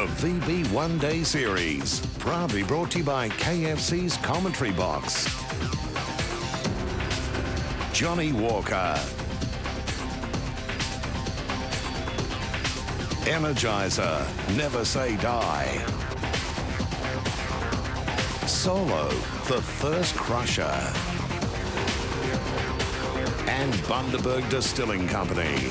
The VB One Day Series, proudly brought to you by KFC's Commentary Box. Johnnie Walker. Energizer, never say die. Solo, the first crusher. And Bundaberg Distilling Company.